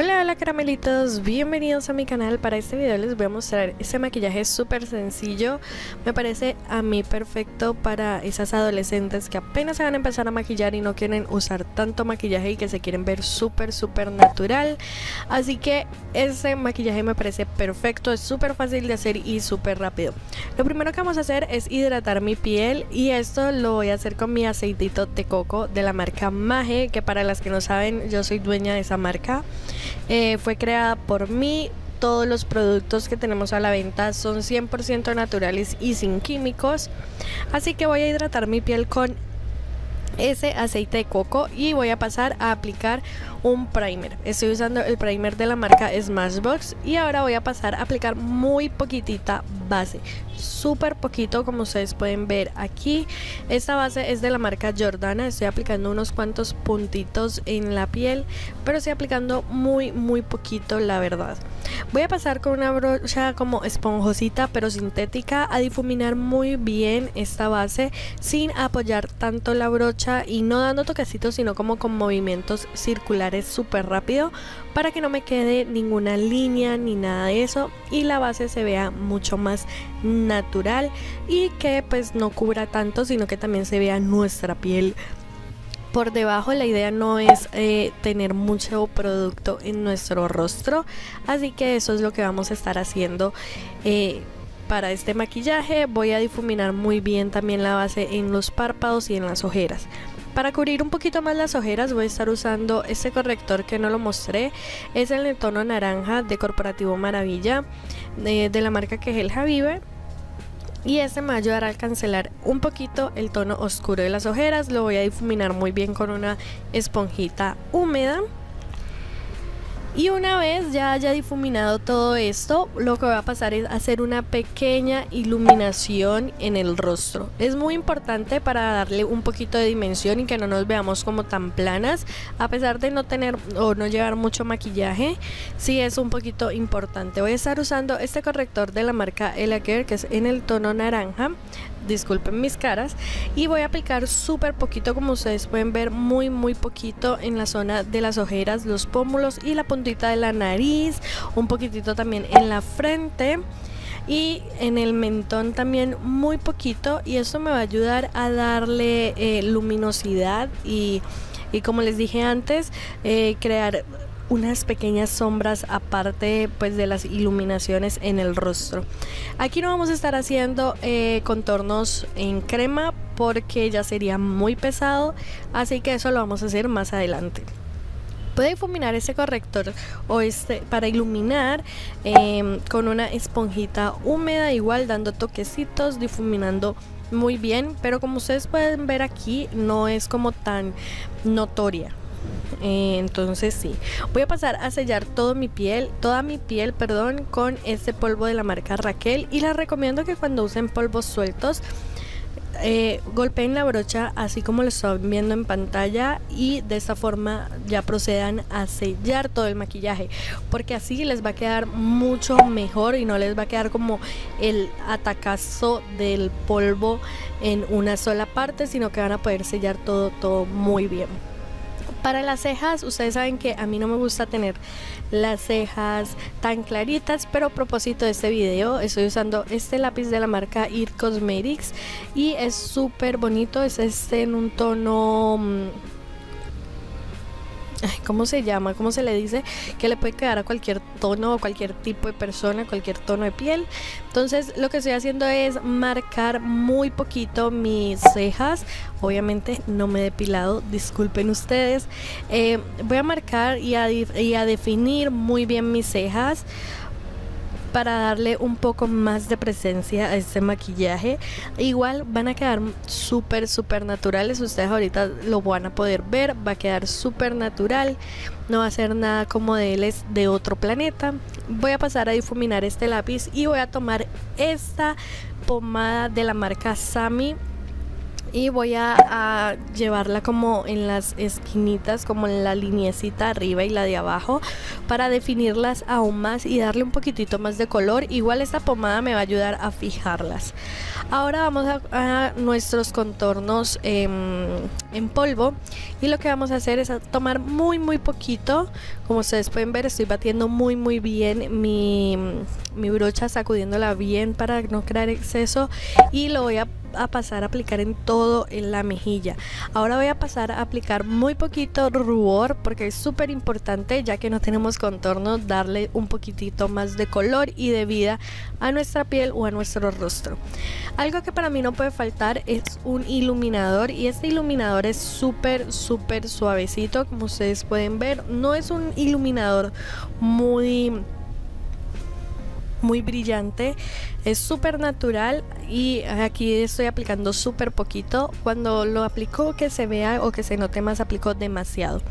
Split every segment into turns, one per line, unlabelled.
Hola, hola caramelitos, bienvenidos a mi canal. Para este video les voy a mostrar este maquillaje súper sencillo. Me parece a mí perfecto para esas adolescentes que apenas se van a empezar a maquillar y no quieren usar tanto maquillaje y que se quieren ver súper, súper natural. Así que este maquillaje me parece perfecto, es súper fácil de hacer y súper rápido. Lo primero que vamos a hacer es hidratar mi piel y esto lo voy a hacer con mi aceitito de coco de la marca Maje, que para las que no saben yo soy dueña de esa marca. Eh, fue creada por mí. Todos los productos que tenemos a la venta son 100% naturales y sin químicos. Así que voy a hidratar mi piel con ese aceite de coco y voy a pasar a aplicar un primer. Estoy usando el primer de la marca Smashbox y ahora voy a pasar a aplicar muy poquitita base. Súper poquito como ustedes pueden ver aquí. Esta base es de la marca Jordana. Estoy aplicando unos cuantos puntitos en la piel pero estoy aplicando muy muy poquito la verdad. Voy a pasar con una brocha como esponjosita pero sintética a difuminar muy bien esta base sin apoyar tanto la brocha y no dando toquecitos sino como con movimientos circulares súper rápido para que no me quede ninguna línea ni nada de eso y la base se vea mucho más natural y que pues no cubra tanto sino que también se vea nuestra piel. Por debajo la idea no es eh, tener mucho producto en nuestro rostro así que eso es lo que vamos a estar haciendo eh, para este maquillaje. Voy a difuminar muy bien también la base en los párpados y en las ojeras para cubrir un poquito más las ojeras voy a estar usando este corrector que no lo mostré. Es el tono naranja de Corporativo Maravilla de, de la marca que es Javive. Y este me va a ayudar a cancelar un poquito el tono oscuro de las ojeras. Lo voy a difuminar muy bien con una esponjita húmeda. Y una vez ya haya difuminado todo esto, lo que va a pasar es hacer una pequeña iluminación en el rostro. Es muy importante para darle un poquito de dimensión y que no nos veamos como tan planas, a pesar de no tener o no llevar mucho maquillaje, sí es un poquito importante. Voy a estar usando este corrector de la marca Elager que es en el tono naranja disculpen mis caras y voy a aplicar súper poquito como ustedes pueden ver muy muy poquito en la zona de las ojeras los pómulos y la puntita de la nariz un poquitito también en la frente y en el mentón también muy poquito y eso me va a ayudar a darle eh, luminosidad y, y, como les dije antes eh, crear unas pequeñas sombras aparte pues de las iluminaciones en el rostro. Aquí no vamos a estar haciendo eh, contornos en crema porque ya sería muy pesado así que eso lo vamos a hacer más adelante. Puede difuminar ese corrector o este para iluminar em, con una esponjita húmeda igual dando toquecitos difuminando muy bien pero como ustedes pueden ver aquí no es como tan notoria entonces sí, voy a pasar a sellar todo mi piel, toda mi piel, perdón, con este polvo de la marca Raquel. Y les recomiendo que cuando usen polvos sueltos eh, golpeen la brocha así como lo están viendo en pantalla y de esta forma ya procedan a sellar todo el maquillaje porque así les va a quedar mucho mejor y no les va a quedar como el atacazo del polvo en una sola parte sino que van a poder sellar todo todo muy bien para las cejas, ustedes saben que a mí no me gusta tener las cejas tan claritas, pero a propósito de este video estoy usando este lápiz de la marca It Cosmetics y es súper bonito, es este en un tono mm, ¿cómo se llama? ¿Cómo se le dice? Que le puede quedar a cualquier tono o cualquier tipo de persona, cualquier tono de piel. Entonces lo que estoy haciendo es marcar muy poquito mis cejas. Obviamente no me he depilado, disculpen ustedes. Eh, voy a marcar y a, y a definir muy bien mis cejas para darle un poco más de presencia a este maquillaje. Igual van a quedar súper, súper naturales. Ustedes ahorita lo van a poder ver. Va a quedar súper natural. No va a ser nada como de él es de otro planeta. Voy a pasar a difuminar este lápiz y voy a tomar esta pomada de la marca Sami y voy a, llevarla como en las esquinitas, como en la linecita arriba y la de abajo para definirlas aún más y darle un poquitito más de color. Igual esta pomada me va a ayudar a fijarlas. Ahora vamos a, nuestros contornos en polvo y lo que vamos a hacer es tomar muy muy poquito. Como ustedes pueden ver estoy batiendo muy muy bien mi, mi brocha, sacudiéndola bien para no crear exceso y lo voy a a pasar a aplicar en todo en la mejilla. Ahora voy a pasar a aplicar muy poquito rubor porque es súper importante ya que no tenemos contorno darle un poquitito más de color y de vida a nuestra piel o a nuestro rostro. Algo que para mí no puede faltar es un iluminador y este iluminador es súper súper suavecito como ustedes pueden ver. No es un iluminador muy muy brillante es súper natural y aquí estoy aplicando súper poquito. Cuando lo aplico que se vea o que se note más aplico demasiado.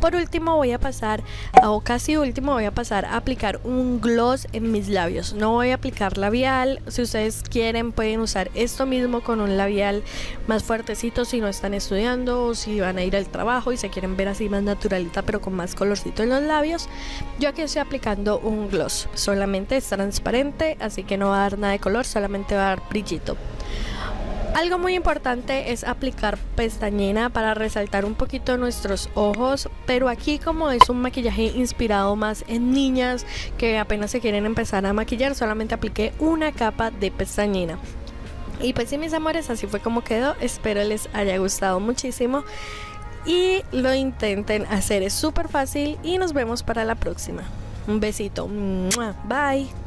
Por último voy a pasar o casi último voy a pasar a aplicar un gloss en mis labios. No voy a aplicar labial. Si ustedes quieren pueden usar esto mismo con un labial más fuertecito si no están estudiando o si van a ir al trabajo y se quieren ver así más naturalita pero con más colorcito en los labios. Yo aquí estoy aplicando un gloss. Solamente es transparente así que no va a dar nada de color solamente va a dar brillito algo muy importante es aplicar pestañina para resaltar un poquito nuestros ojos, pero aquí como es un maquillaje inspirado más en niñas que apenas se quieren empezar a maquillar, solamente apliqué una capa de pestañina. Y pues sí mis amores, así fue como quedó, espero les haya gustado muchísimo y lo intenten hacer, es súper fácil y nos vemos para la próxima. Un besito, bye.